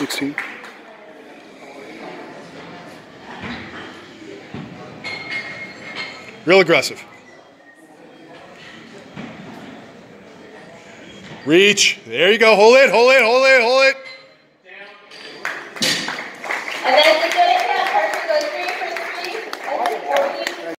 16. Real aggressive. Reach. There you go. Hold it, hold it, hold it, hold it.